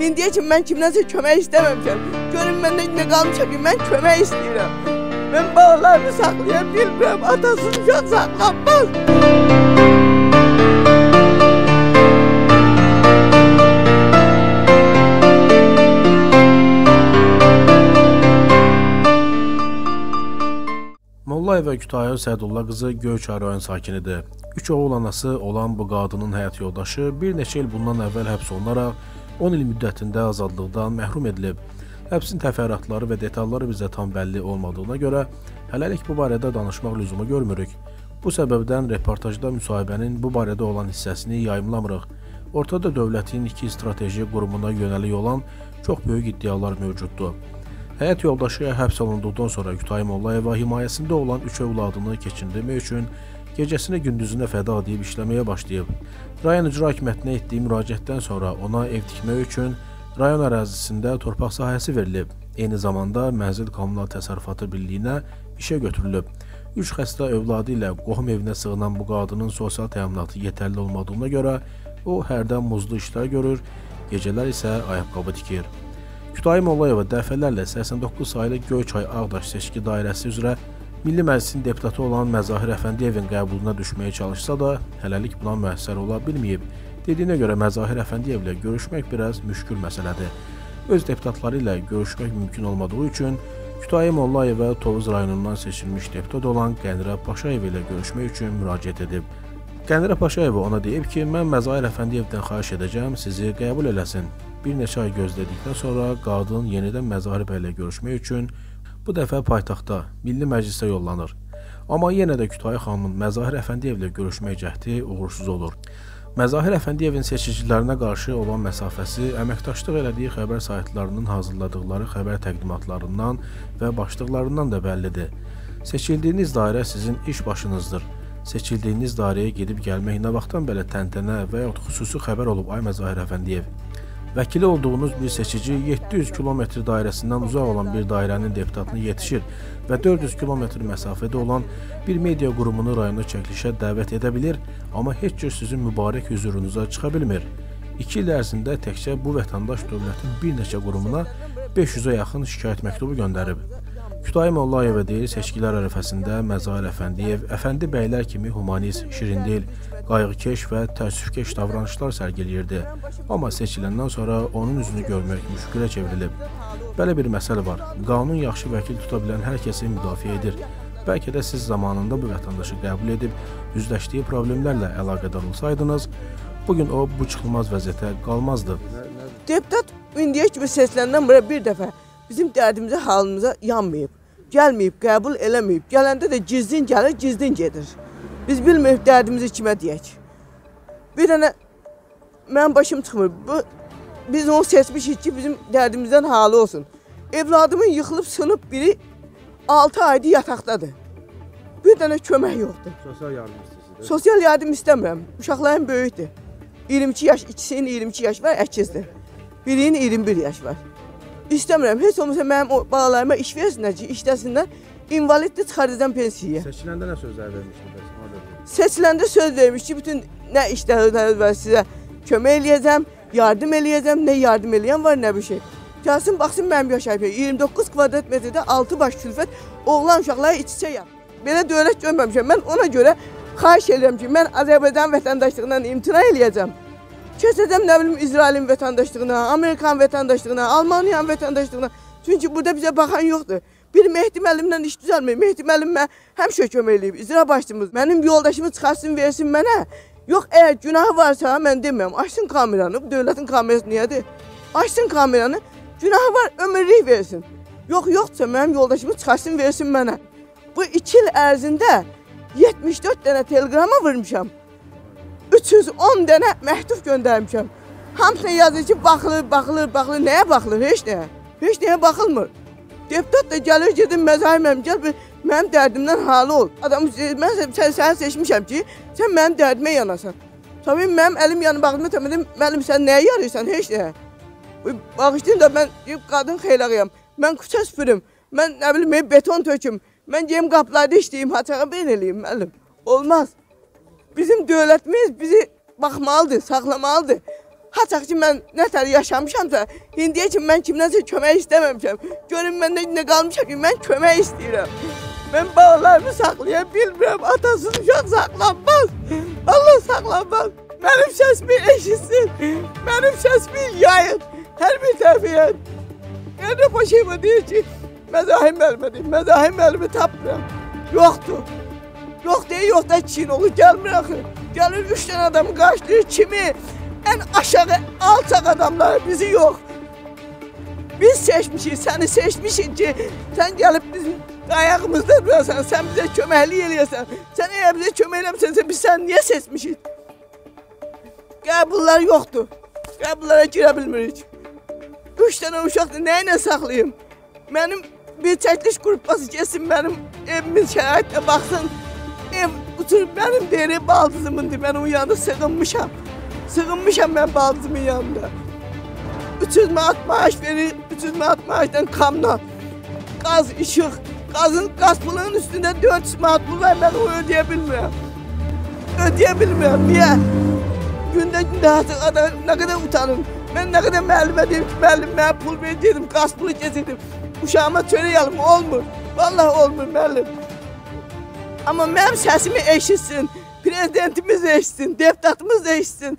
İndiyə kimi mən kimdənsə kömək istəməmişəm. Görün məndə nə qalmışam ki, mən kömək istəyirəm. Mən balalarını saxlaya bilmirəm, atasını uşaq saxlanmaz. Mollayeva Kütahya Sədulla qızı Göyçay rayon sakinidir. Üç oğul anası olan bu qadının həyat yoldaşı bir neçə il bundan əvvəl həbs olunaraq 10 il müddətində azadlıqdan məhrum edilib. Həbsin təfərrüatları və detalları bizə tam bəlli olmadığına görə hələlik bu barədə danışmaq lüzumu görmürük. Bu səbəbdən reportajda müsahibənin bu barədə olan hissəsini yayımlamırıq. Ortada dövlətin iki strateji qurumuna yönəlik olan çox böyük iddialar mövcuddur. Həyat yoldaşı həbs olunduqdan sonra Kütay Mollayeva himayəsində olan üç övladını keçindirmək üçün gecəsini gündüzünə fəda edib işləməyə başlayıb. Rayon icra hakimiyyətinə etdiyi müraciətdən sonra ona ev tikmək üçün rayon ərazisində torpaq sahəsi verilib. Eyni zamanda Mənzil Kommunal Təsərrüfatı Birliyinə işə götürülüb. 3 xəstə övladı ilə qohum evinə sığınan bu qadının sosial təminatı yetərli olmadığına görə o hərdən muzlu işlər görür, gecələr isə ayaqqabı tikir. Kütahya Mollayeva dəfələrlə 89 saylı Göyçay Ağdaş seçki dairəsi üzrə Milli Məclisin deputatı olan Məzahir Əfəndiyevin qəbuluna düşməyə çalışsa da, hələlik buna müəssər ola bilməyib. Dediyinə görə Məzahir Əfəndiyevlə görüşmək biraz müşkül məsələdir. Öz deputatları ilə görüşmək mümkün olmadığı üçün Kütahya Mollayeva Tovuz rayonundan seçilmiş deputat olan Qənirə Paşayev ilə görüşmək üçün müraciət edib. Qənirə Paşayeva ona deyib ki, mən Məzahir Əfəndiyevdən xahiş edəcəm, sizi qəbul eləsin. Bir neçə ay gözlədikdən sonra qadın yenidən Məzahir bəylə görüşmək üçün bu dəfə paytaxtda Milli Məclisə yollanır. Amma yenə də Kütahya xanımın Məzahir Əfəndiyevlə görüşmək cəhdi uğursuz olur. Məzahir Əfəndiyevin seçicilərinə qarşı olan məsafəsi əməkdaşlıq elədiyi xəbər saytlarının hazırladıqları xəbər təqdimatlarından və başlıqlarından da bəllidir. Seçildiyiniz dairə sizin iş başınızdır. Seçildiyiniz dairəyə gedib gəlmək nə vaxtdan belə təntənə və ya xüsusi xəbər olub ay Məzahir Əfəndiyev? Vəkili olduğunuz bir seçici 700 kilometr dairəsindən uzaq olan bir dairənin deputatını yetişir və 400 kilometr məsafədə olan bir media qurumunu rayona çəkilişə dəvət edə bilir, amma heç cür sizin mübarək hüzurunuza çıxa bilmir. 2 il ərzində təkcə bu vətəndaş dövlətin bir neçə qurumuna 500-ə yaxın şikayət məktubu göndərib. Kütahya Mollayeva deyir, seçkilər ərəfəsində Məzahir Əfəndiyev əfəndi bəylər kimi humanist, şirindil, qayğıkeş və təəssüfkeş davranışlar sərgiləyirdi. Amma seçiləndən sonra onun üzünü görmək müşkülə çevrilib. Belə bir məsələ var. Qanun yaxşı vəkil tuta bilən hər kəsi müdafiə edir. Bəlkə də siz zamanında bu vətəndaşı qəbul edib üzləşdiyi problemlərlə əlaqədar olsaydınız, bu gün o bu çıxılmaz vəziyyətə qalmazdı. Deputat indiyə kimi seçiləndən bura bir dəfə bizim dərdimizə, halımıza yanmayıb. Gəlməyib, qəbul eləməyib. Gələndə də gizlin gəlir, gizlin gedir. Biz bilmirik dərdimizi kimə deyək. Bir dənə mənim başım çıxmır. Bu biz onu seçmişik ki, bizim dərdimizdən halı olsun. Evladımın yıxılıb sınıb biri 6 aydır yataqdadır. Bir dənə kömək yoxdur. Sosial yardım istəyirsiniz. Sosial yardım istəmirəm. Uşaqlarım böyükdür. 22 yaş, ikisinin 22 yaş var, əkizdir. Birinin 21 yaş var. İstəmirəm. Heç olmasa mənim o balalarıma iş versinlər ki, işləsinlər. İnvaliddə çıxardacam pensiyaya. Seçiləndə nə sözlər vermişdiniz? Seçiləndə söz vermiş ki, bütün nə işlər var sizə kömək eləyəcəm, yardım eləyəcəm, nə yardım eləyən var, nə bir şey. Gəlsin baxsın mənim yaşayıb. 29 kvadrat metrdə 6 baş külfət oğlan uşaqları iç-içə yat. Belə dövlət görməmişəm. Mən ona görə xahiş edirəm ki, mən Azərbaycan vətəndaşlığından imtina eləyəcəm. Keçəcəm nə bilim İsrailin vətəndaşlığına, Amerikan vətəndaşlığına, Almaniyanın vətəndaşlığına. Çünki burada bizə baxan yoxdur. Bir Mehdi müəllimlə iş düzəlmir. Mehdi müəllim mən həmişə kömək eləyib. İcra başçımız. Mənim yoldaşımı çıxartsın, versin mənə. Yox, əgər günahı varsa mən demirəm. Açsın kameranı. Bu dövlətin kamerası niyyədir? Açsın kameranı. Günahı var, ömürlük versin. Yox, yoxsa mənim yoldaşımı çıxartsın, versin mənə. Bu 2 il ərzində 74 dənə teleqrama vurmuşam. 310 dənə məktub göndərmişəm. Hamısına yazır ki, baxılır, baxılır, baxılır. Nəyə baxılır? Heç nəyə. Heç nəyə baxılmır. Deputat da gəlir gedir məzahir mənim gəl bir mənim dərdimdən halı ol. Adam mən sən, səni seçmişəm ki, sən mənim dərdimə yanasan. Tabii mənim əlim yanı bağımda təmədim, müəllim sən nəyə yarıysan? Heç nəyə. Bağışlayın da mən qadın xeylağıyam. Mən küçə süpürüm. Mən nə bilim beton töküm. Mən geyim qapılarda işləyim, haçağa ben eləyim müəllim. Olmaz. Bizim dövlətimiz bizi baxmalıdır, saxlamalıdır. Haçaq ki mən nətər yaşamışamsa, indiyə kimi mən kimdənsə kömək istəməmişəm. Görün məndə nə qalmışam ki, mən kömək istəyirəm. Mən balalarımı saxlaya bilmirəm. Atasız uşaq saxlanmaz. Allah saxlanmaz. Mənim səsimi eşitsin. Mənim səsimi yayın. Hər bir tərəfiyə. Yəni başıma deyir ki, məzahim deyir. Məzahim müəllimi tapmıram. Yoxdur. Yox deyə yox da Çin olur. Gəlmir axı. Gəlir üç dənə adamı qarşılayır. Kimi? Ən aşağı alçaq adamları bizi yox. Biz seçmişik, səni seçmişik ki, sən gəlib bizim ayağımızda durasan, sən bizə köməklik eləyəsən. Sən əgər bizə kömək eləmisənsə, biz səni niyə seçmişik? Qəbullar yoxdur. Qəbullara girə bilmirik. Üç dənə uşaqdır, nə ilə saxlayım? Mənim bir çəkiliş qrupası gəlsin, mənim evimin şəraitinə baxsın. Bu tür benim deri baldızımındır. Ben onun yanında sığınmışam. Sığınmışam ben baldızımın yanında. 300 manat maaş verir, 300 manat maaştan kamdan. Gaz, ışık, gazın, gaz pulunun üstünde 400 manat pul var. Ben onu ödeyebilmiyorum. Ödeyebilmiyorum. Niye? Günde günde artık kadar, ne kadar utanırım. Ben ne kadar müellime dedim ki müellim ben pul verin dedim, gaz pulu kesildim. Uşağıma çöreyelim olmur. Vallahi olmur müellim. Amma mənim səsimi eşitsin, prezidentimiz eşitsin, deputatımız eşitsin.